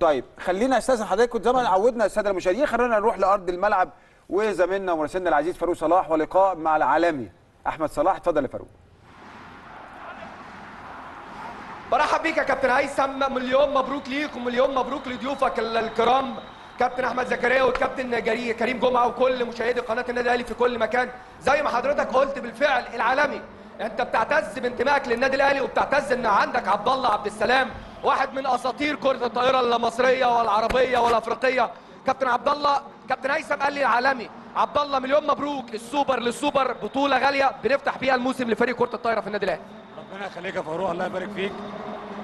طيب خلينا استاذن حضرتك زي ما عودنا الساده المشاهدين خلينا نروح لأرض الملعب وزميلنا ومراسلنا العزيز فاروق صلاح ولقاء مع العالمي أحمد صلاح. اتفضل يا فاروق. برحب بيك يا كابتن هيثم مليون مبروك ليك ومليون مبروك لضيوفك ال- الكرام كابتن أحمد زكريا والكابتن كريم جمعة وكل مشاهدي قناة النادي الأهلي في كل مكان. زي ما حضرتك قلت بالفعل العالمي أنت بتعتز بانتمائك للنادي الأهلي وبتعتز إن عندك عبد الله عبد السلام واحد من أساطير كرة الطائرة المصريه والعربية والأفريقية. كابتن عبد الله كابتن هيثم قال لي العالمي عبد الله مليون مبروك السوبر للسوبر بطولة غالية بنفتح بيها الموسم لفريق كرة الطايره في النادي الأهلي. ربنا يخليك يا فاروق الله يبارك فيك.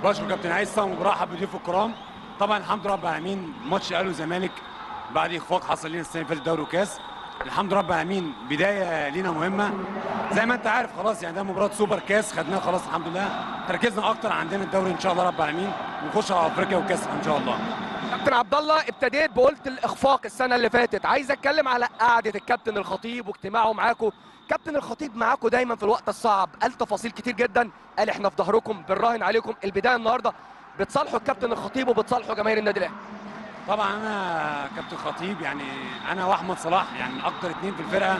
بشكر كابتن هيثم وبرحب بضيوف الكرام. طبعا الحمد لله رب العالمين ماتش الاهلي والزمالك بعد إخفاق حصل لنا السنة اللي فاتت دوري وكاس. الحمد لله رب العالمين بداية لينا مهمة. زي ما انت عارف خلاص يعني ده مباراة سوبر كاس خدناها خلاص الحمد لله. تركيزنا أكتر عندنا الدوري إن شاء الله رب العالمين. ونخش على أفريقيا وكاس إن شاء الله. كابتن عبد الله ابتديت بقولت الإخفاق السنة اللي فاتت. عايز أتكلم على قعدة الكابتن الخطيب واجتماعه معاكم. كابتن الخطيب معاكم دايما في الوقت الصعب. قال تفاصيل كتير جدا. قال إحنا في ظهركم بنراهن عليكم. البداية النهارده بتصالحوا الكابتن الخطيب وبتصالحوا جماهير النادي الأهلي. طبعا أنا كابتن خطيب يعني أنا وأحمد صلاح يعني أكتر اتنين في الفرقة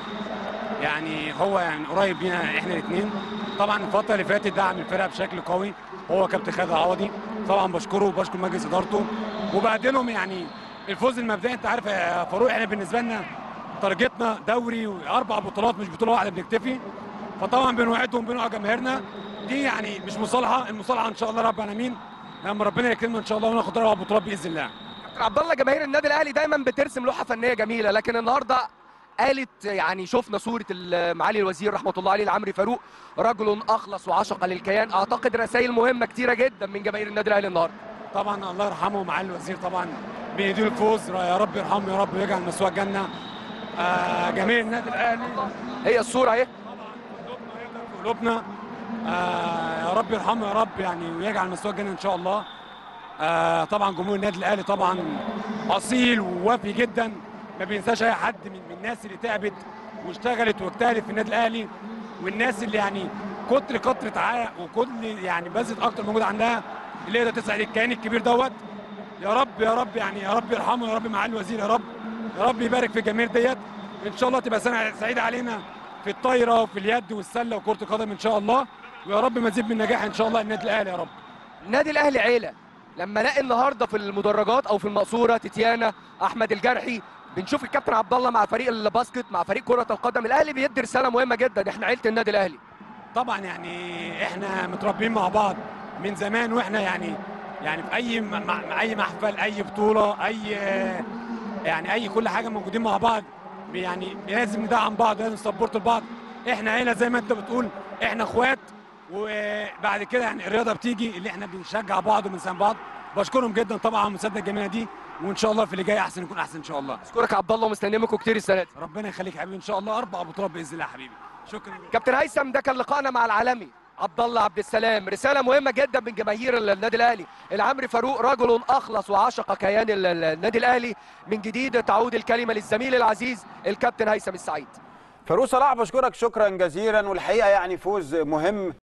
يعني هو يعني قريب لينا إحنا الاثنين طبعا الفترة اللي فاتت دعم الفرقة بشكل قوي هو كابتن خالد العوضي. طبعا بشكره وبشكر مجلس إدارته. وبعدلهم يعني الفوز المبدئي أنت عارف يا فاروق إحنا بالنسبة لنا تارجتنا دوري وأربع بطولات مش بطولة واحدة بنكتفي. فطبعا بنوعدهم بنوع جماهيرنا. دي يعني مش مصالحة المصالحة إن شاء الله رب العالمين. لما ربنا يكرمنا إن شاء الله وناخد أربع بطولات بإذن الله. عبد الله جماهير النادي الأهلي دايما بترسم لوحة فنية جميلة لكن النهارده قالت يعني شفنا صورة ال- معالي الوزير رحمة الله عليه العمري فاروق رجل أخلص وعشق للكيان. أعتقد رسائل مهمة كتيرة جدا من جماهير النادي الأهلي النهارده. طبعا الله يرحمه ومعالي الوزير طبعا بيديله الفوز يا رب يرحمه يا رب ويجعل مسواه الجنة. آه جماهير النادي الأهلي. هي الصورة أهي. قلوبنا آه يا رب يرحمه يا رب يعني ويجعل مسواه الجنة إن شاء الله. آه طبعا جمهور النادي الأهلي طبعا أصيل ووافي جدا. ما بينساش أي حد من, الناس اللي تعبت واشتغلت واجتهدت في النادي الأهلي والناس اللي يعني كتر كترة عرق وكل يعني بذل أكتر موجود عندها اللي يقدر تسعد الكيان الكبير دوت. يا رب يا رب يعني يا رب يرحمه يا رب معالي الوزير يا رب يا رب يبارك في الجماهير ديت. إن شاء الله تبقى سنة سعيدة علينا في الطايرة وفي اليد والسلة وكرة القدم إن شاء الله. ويا رب مزيد من النجاح إن شاء الله النادي الأهلي يا رب. النادي الأهلي عيلة. لما الاقي النهارده في المدرجات أو في المقصوره تتيانا احمد الجرحي بنشوف الكابتن عبد الله مع فريق ال basket مع فريق كرة القدم. الاهلي بيدي رساله مهمه جدا إحنا عيلة النادي الاهلي. طبعا يعني إحنا متربيين مع بعض من زمان وإحنا يعني يعني في اي مع اي محفل اي بطولة اي يعني اي كل حاجة موجودين مع بعض. يعني لازم ندعم بعض لازم ن support لبعض. إحنا عيلة زي ما انت بتقول إحنا اخوات وبعد كده يعني الرياضة بتيجي اللي إحنا بنشجع بعض وبنساند بعض. بشكرهم جدا طبعا على الجميله دي. وإن شاء الله في اللي جاي أحسن يكون أحسن إن شاء الله. أشكرك يا عبد الله ومستنيين منكم كتير السنة دي. ربنا يخليك يا حبيبي. إن شاء الله أربع بطولات بإذن الله يا حبيبي. شكرا. كابتن هيثم ده كان لقائنا مع العالمي. عبد الله عبد السلام. رسالة مهمة جدا من جماهير النادي الأهلي. العمري فاروق رجل أخلص وعشق كيان ال- ال- النادي الأهلي. من جديد تعود الكلمة للزميل العزيز الكابتن هيثم السعيد. فاروق صلاح بشكرك. شكرا جزيلا. والحقيقة يعني فوز مهم.